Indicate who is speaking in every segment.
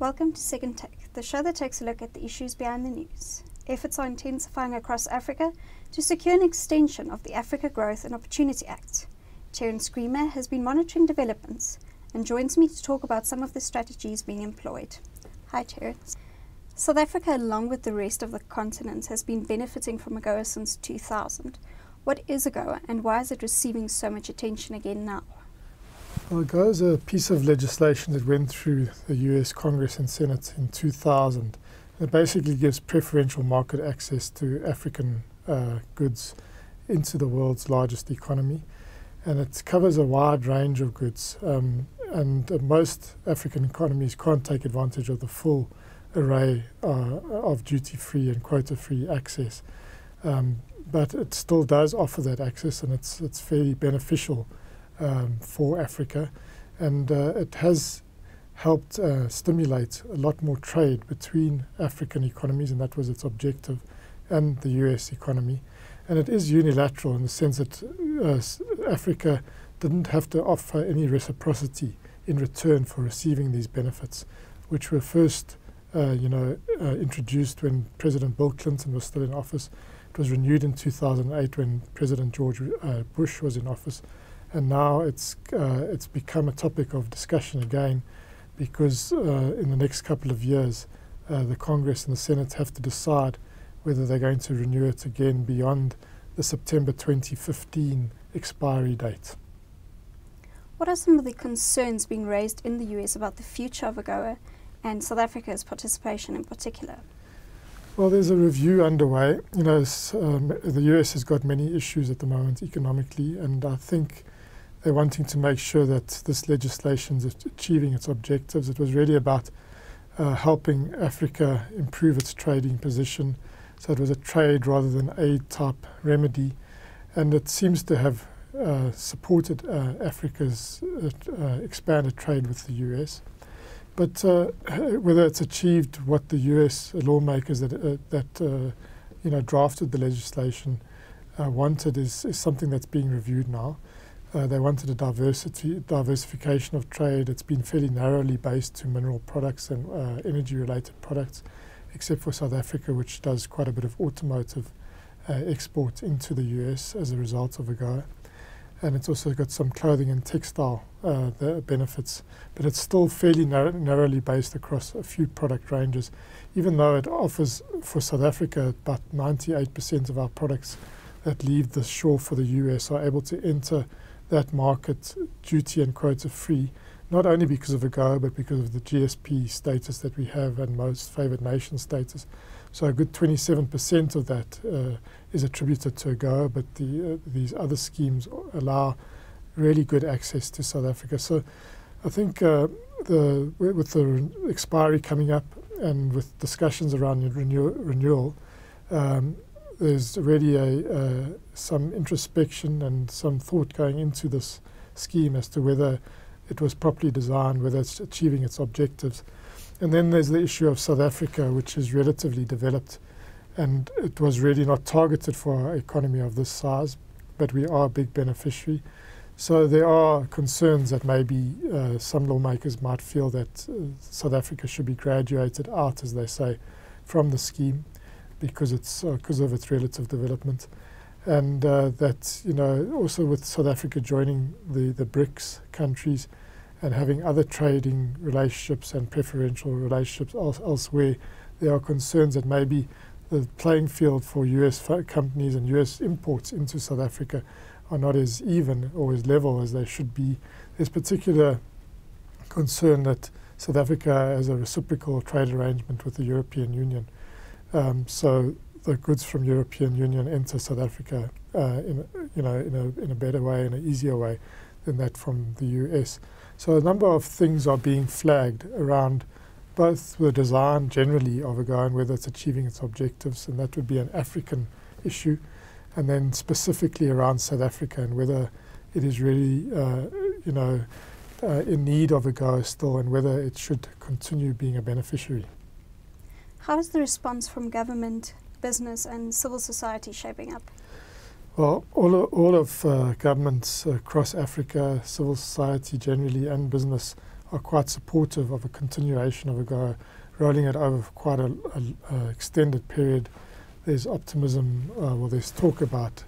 Speaker 1: Welcome to Second Take, the show that takes a look at the issues behind the news. Efforts are intensifying across Africa to secure an extension of the Africa Growth and Opportunity Act. Terence Creamer has been monitoring developments and joins me to talk about some of the strategies being employed. Hi, Terence. South Africa, along with the rest of the continent, has been benefiting from AGOA since 2000. What is AGOA and why is it receiving so much attention again now?
Speaker 2: Well, AGOA is a piece of legislation that went through the US Congress and Senate in 2000. It basically gives preferential market access to African uh, goods into the world's largest economy. And it covers a wide range of goods. Um, and uh, most African economies can't take advantage of the full array uh, of duty free and quota free access. Um, but it still does offer that access, and it's, it's fairly beneficial um, for Africa, and uh, it has helped uh, stimulate a lot more trade between African economies, and that was its objective, and the US economy. And it is unilateral in the sense that uh, Africa didn't have to offer any reciprocity in return for receiving these benefits, which were first, uh, you know, uh, introduced when President Bill Clinton was still in office. It was renewed in 2008 when President George uh, Bush was in office and now it's uh, it's become a topic of discussion again, because uh, in the next couple of years, uh, the Congress and the Senate have to decide whether they're going to renew it again beyond the September 2015 expiry date.
Speaker 1: What are some of the concerns being raised in the US about the future of AGOA and South Africa's participation in particular?
Speaker 2: Well, there's a review underway. You know, um, the US has got many issues at the moment economically, and I think they're wanting to make sure that this legislation is achieving its objectives. It was really about uh, helping Africa improve its trading position. So it was a trade rather than aid type remedy. And it seems to have uh, supported uh, Africa's uh, uh, expanded trade with the US. But uh, whether it's achieved what the US lawmakers that, that you know, drafted the legislation wanted is, is something that's being reviewed now. Uh, they wanted a diversity, diversification of trade. It's been fairly narrowly based to mineral products and uh, energy-related products, except for South Africa, which does quite a bit of automotive uh, export into the US as a result of AGOA. And it's also got some clothing and textile uh, benefits, but it's still fairly nar narrowly based across a few product ranges, even though it offers for South Africa about 98% of our products that leave the shore for the US are able to enter that market duty and quota free, not only because of AGOA, but because of the GSP status that we have and most favored nation status. So a good 27% of that uh, is attributed to AGOA, but the, uh, these other schemes allow really good access to South Africa. So I think uh, the, with the expiry coming up and with discussions around renew renewal, um, there's really a, uh, some introspection and some thought going into this scheme as to whether it was properly designed, whether it's achieving its objectives. And then there's the issue of South Africa, which is relatively developed, and it was really not targeted for an economy of this size, but we are a big beneficiary. So there are concerns that maybe uh, some lawmakers might feel that uh, South Africa should be graduated out, as they say, from the scheme because it's because uh, of its relative development, and uh, that you know also with South Africa joining the the BRICS countries and having other trading relationships and preferential relationships else, elsewhere, there are concerns that maybe the playing field for US companies and US imports into South Africa are not as even or as level as they should be. There's particular concern that South Africa has a reciprocal trade arrangement with the European Union um, so the goods from European Union enter South Africa uh, in, you know, in a, in a better way, in an easier way than that from the US. So a number of things are being flagged around both the design generally of AGOA and whether it's achieving its objectives, and that would be an African issue, and then specifically around South Africa and whether it is really, uh, you know, uh, in need of AGOA still and whether it should continue being a beneficiary.
Speaker 1: How is the response from government, business, and civil society shaping up?
Speaker 2: Well, all of, all of uh, governments across Africa, civil society generally, and business are quite supportive of a continuation of AGOA, rolling it over for quite an a, a extended period. There's optimism, uh, well, there's talk about,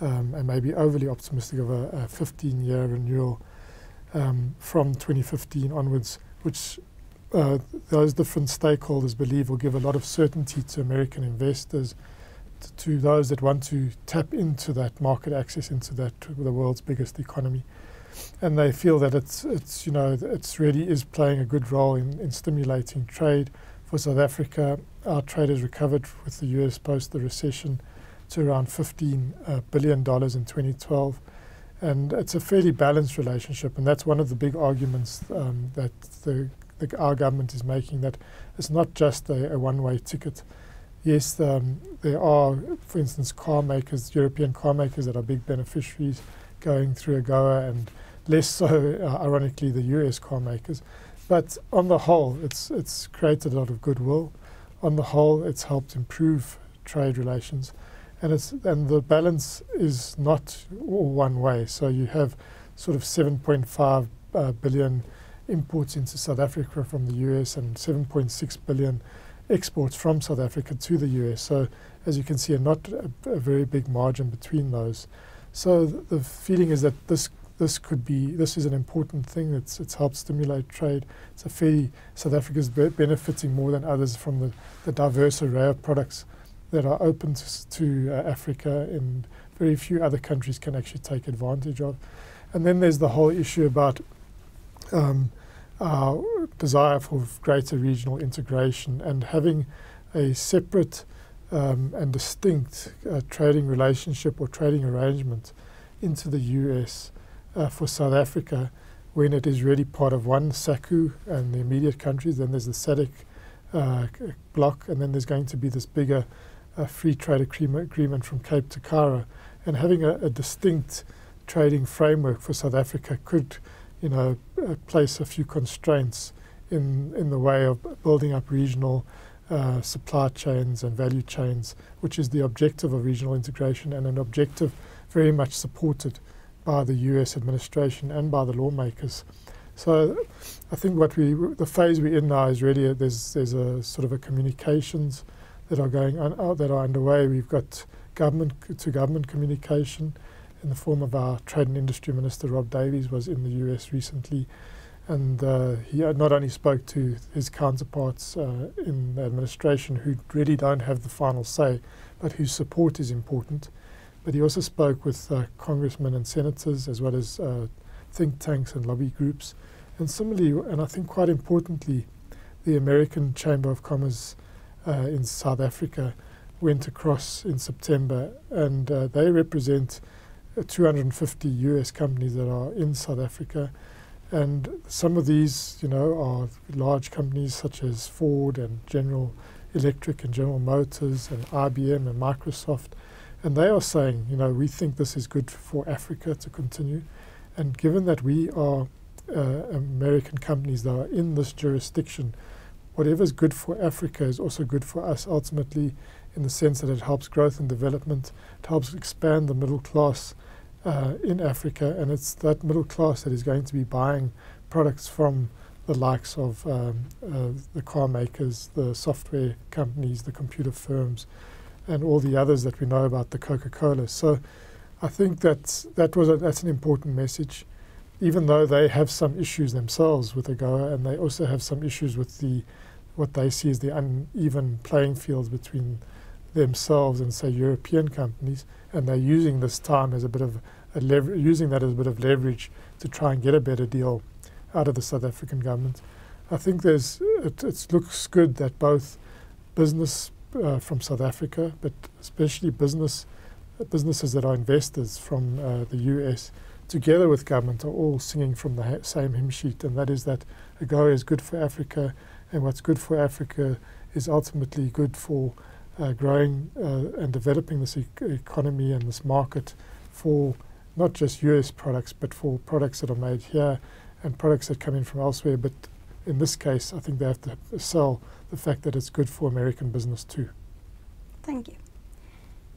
Speaker 2: um, and maybe overly optimistic, of a, a 15 year renewal um, from 2015 onwards, which uh, those different stakeholders believe will give a lot of certainty to American investors, to, those that want to tap into that market access into that the world's biggest economy and they feel that it's it's you know it's really is playing a good role in, in stimulating trade for South Africa. Our trade has recovered with the US post the recession to around 15 uh, billion dollars in 2012, and it's a fairly balanced relationship. And that's one of the big arguments um, that the, the, our government is making that it's not just a, a one-way ticket. Yes, um, there are, for instance, car makers, European car makers that are big beneficiaries going through AGOA and less so, uh, ironically, the US car makers. But on the whole, it's, it's created a lot of goodwill. On the whole, it's helped improve trade relations. And, it's, and the balance is not all one way. So you have sort of 7.5 uh, billion imports into South Africa from the US and 7.6 billion exports from South Africa to the US. So as you can see, a not a, a very big margin between those. So th the feeling is that this this could be this is an important thing. It's it's helped stimulate trade. It's a fairly South Africa's be benefiting more than others from the, the diverse array of products that are open to, to uh, Africa, and very few other countries can actually take advantage of. And then there's the whole issue about um, our desire for greater regional integration and having a separate um, and distinct uh, trading relationship or trading arrangement into the US uh, for South Africa when it is really part of one SACU and the immediate countries. Then there's the SADC uh, block, and then there's going to be this bigger uh, free trade agreement from Cape to Cairo. And having a, a, distinct trading framework for South Africa could, you know, place a few constraints in, in the way of building up regional uh, supply chains and value chains, which is the objective of regional integration and an objective very much supported by the US administration and by the lawmakers. So I think what we the phase we're in now is really a, there's there's a sort of a communications that are going on uh, that are underway. We've got government to government communication in the form of our trade and industry minister Rob Davies was in the US recently, and uh, he not only spoke to his counterparts uh, in the administration who really don't have the final say, but whose support is important. But he also spoke with uh, congressmen and senators, as well as uh, think tanks and lobby groups. And similarly, and I think quite importantly, the American Chamber of Commerce uh, in South Africa went across in September, and uh, they represent 250 US companies that are in South Africa. And some of these, you know, are large companies such as Ford and General Electric and General Motors and IBM and Microsoft. And they are saying, you know, we think this is good for Africa to continue. And given that we are uh, American companies that are in this jurisdiction, whatever is good for Africa is also good for us ultimately in the sense that it helps growth and development, it helps expand the middle class uh, in Africa, and it's that middle class that is going to be buying products from the likes of um, uh, the car makers, the software companies, the computer firms, and all the others that we know about the Coca-Cola. So I think that that was a, that's an important message, even though they have some issues themselves with AGOA, and they also have some issues with the what they see as the uneven playing fields between themselves and say European companies, and they're using this time as a bit of a lever- using that as a bit of leverage to try and get a better deal out of the South African government. I think there's it, it looks good that both business uh, from South Africa, but especially business uh, businesses that are investors from uh, the US, together with government, are all singing from the same hymn sheet, and that is that a AGOA is good for Africa, and what's good for Africa is ultimately good for uh, growing uh, and developing this e economy and this market for not just US products, but for products that are made here and products that come in from elsewhere, but in this case, I think they have to sell the fact that it's good for American business too.
Speaker 1: Thank you.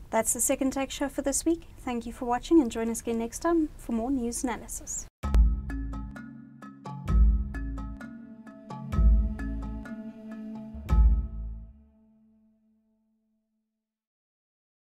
Speaker 1: That's the second take show for this week. Thank you for watching and join us again next time for more news analysis.